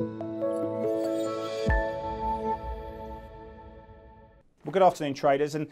Well, good afternoon, traders. And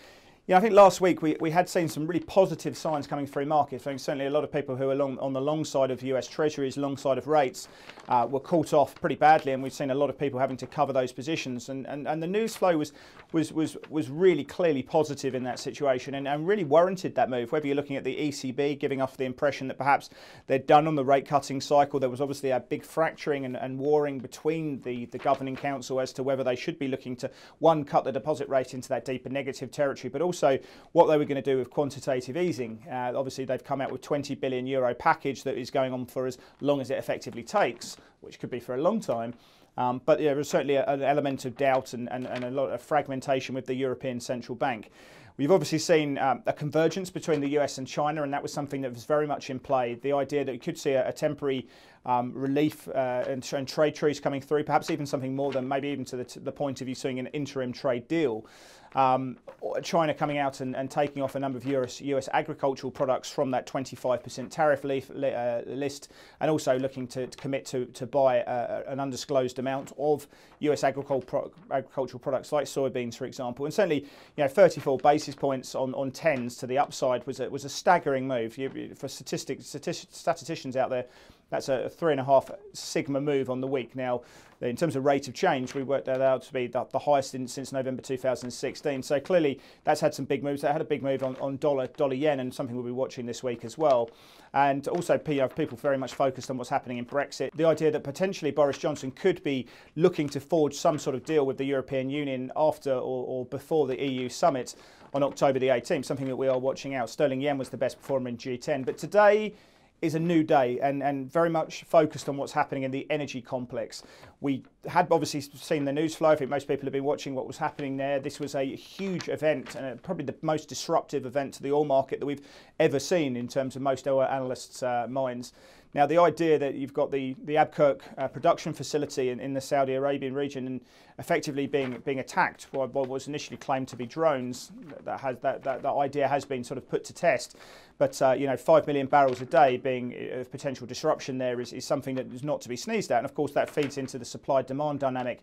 yeah, I think last week we, we had seen some really positive signs coming through markets. I think certainly a lot of people who are long, on the long side of US Treasuries, long side of rates, uh, were caught off pretty badly, and we've seen a lot of people having to cover those positions. And, and, and the news flow was, was, was, was really clearly positive in that situation and, and really warranted that move. Whether you're looking at the ECB giving off the impression that perhaps they're done on the rate cutting cycle, there was obviously a big fracturing and, and warring between the, the governing council as to whether they should be looking to, one, cut the deposit rate into that deeper negative territory, but also also what they were going to do with quantitative easing. Uh, obviously, they've come out with 20 billion euro package that is going on for as long as it effectively takes, which could be for a long time. Um, but yeah, was certainly an element of doubt and, and, and, a lot of fragmentation with the European Central Bank. We've obviously seen um, a convergence between the US and China, and that was something that was very much in play. The idea that you could see a, a temporary um, relief uh, and, and, trade treaties coming through, perhaps even something more than maybe even to the, the point of you seeing an interim trade deal. Um, China coming out and, and, taking off a number of US, US, agricultural products from that 25% tariff leaf, uh, list, and also looking to, to commit to, to buy uh, an undisclosed amount of US agricultural, agricultural products like soybeans, for example. And certainly, you know, 34 basis points on, on tens to the upside was a, was a staggering move. You, for statistics, statisticians out there, that's a three and a half sigma move on the week. Now, in terms of rate of change, we worked that out to be the, the highest in, since November 2016. So clearly, that's had some big moves. That had a big move on, on dollar dollar yen, and something we'll be watching this week as well. And also, know, uh, people very much focused on what's happening in Brexit. The idea that potentially Boris Johnson could be looking to forge some sort of deal with the European Union after or, or before the EU summit on October the 18th, something that we are watching out. Sterling yen was the best performer in G10, but today is a new day and, and very much focused on what's happening in the energy complex. We had obviously seen the news flow. I think most people have been watching what was happening there. This was a huge event and probably the most disruptive event to the oil market that we've ever seen in terms of most oil analysts' uh, minds. Now, the idea that you've got the, the Abqaiq uh, production facility in, in the Saudi Arabian region and effectively being being attacked by what was initially claimed to be drones, that, has, that, that, that idea has been sort of put to test. But, uh, you know, 5 million barrels a day being uh, of potential disruption there is, is something that is not to be sneezed at. And of course, that feeds into the supply demand dynamic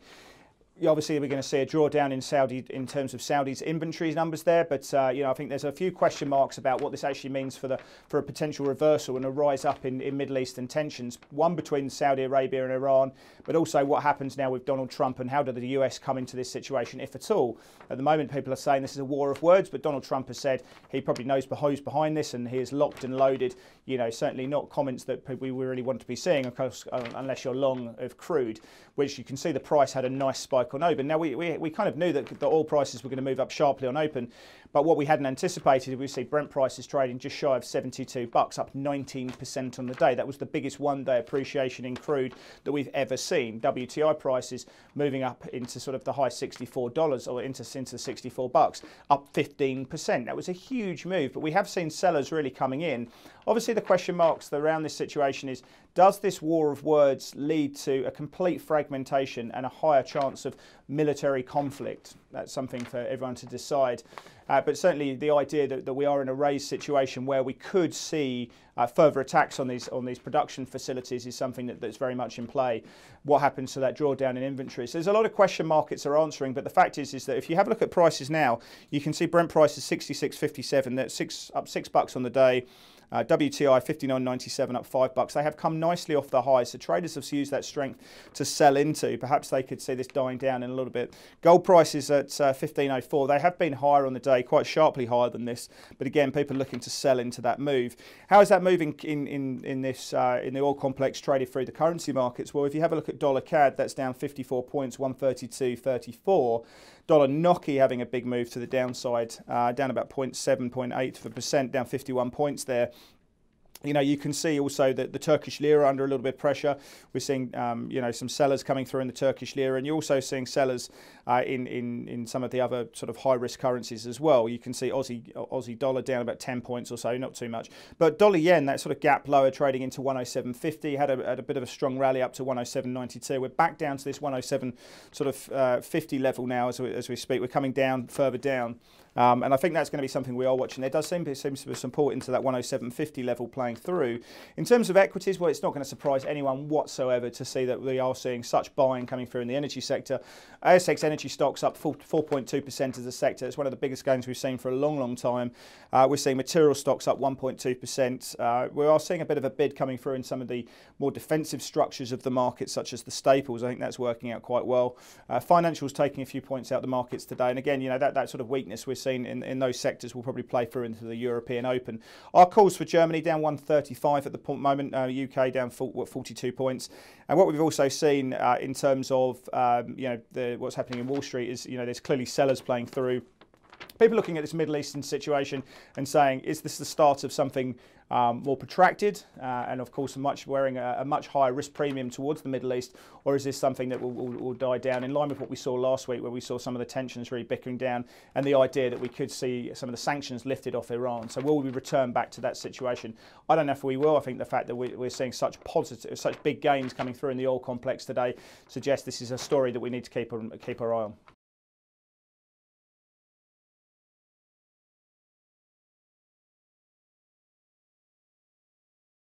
obviously we're going to see a drawdown in Saudi in terms of Saudi's inventory numbers there, but uh, you know I think there's a few question marks about what this actually means for the for a potential reversal and a rise up in, in Middle Eastern tensions. One between Saudi Arabia and Iran, but also what happens now with Donald Trump and how do the US come into this situation, if at all. At the moment, people are saying this is a war of words, but Donald Trump has said he probably knows who's behind this and he is locked and loaded. You know, certainly not comments that we really want to be seeing, of course, uh, unless you're long of crude, which you can see the price had a nice spike on open. Now, we, we, we kind of knew that the oil prices were going to move up sharply on open, but what we hadn't anticipated, is we see Brent prices trading just shy of 72 bucks, up 19% on the day. That was the biggest one-day appreciation in crude that we've ever seen. WTI prices moving up into sort of the high $64 or into, into 64 bucks, up 15%. That was a huge move, but we have seen sellers really coming in. Obviously, the question marks around this situation is, does this war of words lead to a complete fragmentation and a higher chance of military conflict? That's something for everyone to decide. Uh, but certainly the idea that, that, we are in a raised situation where we could see uh, further attacks on these on these production facilities is something that, that's very much in play. What happens to that drawdown in inventory? So there's a lot of question markets are answering, but the fact is is that if you have a look at prices now, you can see Brent price is 66.57. That's six up six bucks on the day. Uh, WTI 59.97 up five bucks. They have come nicely off the highs, so traders have used that strength to sell into. Perhaps they could see this dying down in a little bit. Gold prices at uh, 15.04. They have been higher on the day, quite sharply higher than this. But again, people looking to sell into that move. How is that moving in in in this uh, in the oil complex traded through the currency markets? Well, if you have a look at dollar CAD, that's down 54 points, 132.34. Dollar NOK having a big move to the downside, uh, down about 0.7, 0.8 percent, down 51 points there you know, you can see also that the Turkish lira under a little bit of pressure. We're seeing, um, you know, some sellers coming through in the Turkish lira, and you're also seeing sellers uh, in, in in some of the other sort of high risk currencies as well. You can see Aussie Aussie dollar down about 10 points or so, not too much. But dollar yen, that sort of gap lower, trading into 107.50, had a, had a bit of a strong rally up to 107.92. We're back down to this 107 sort of uh, 50 level now as we, as we speak. We're coming down further down. Um, and I think that's going to be something we are watching. There does seem, seems to be support into that 107.50 level playing through. In terms of equities, well, it's not going to surprise anyone whatsoever to see that we are seeing such buying coming through in the energy sector. ASX energy stocks up 4.2% as a sector. It's one of the biggest gains we've seen for a long, long time. Uh, we're seeing material stocks up 1.2%. Uh, we are seeing a bit of a bid coming through in some of the more defensive structures of the market, such as the staples. I think that's working out quite well. Uh, financials taking a few points out the markets today. And again, you know, that, that sort of weakness we're seeing in, in those sectors will probably play through into the European Open. Our calls for Germany down 135 at the moment, UK uh, down 42 points. And what we've also seen uh, in terms of um, you know the, what's happening in Wall Street is you know there's clearly sellers playing through people looking at this Middle Eastern situation and saying, is this the start of something um, more protracted uh, and, of course, much wearing a, a, much higher risk premium towards the Middle East, or is this something that will, will, will, die down in line with what we saw last week, where we saw some of the tensions really bickering down and the idea that we could see some of the sanctions lifted off Iran? So, will we return back to that situation? I don't know if we will. I think the fact that we, we're seeing such positive, such big gains coming through in the oil complex today suggests this is a story that we need to keep, keep our eye on.